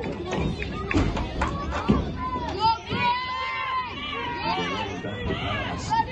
Let's go.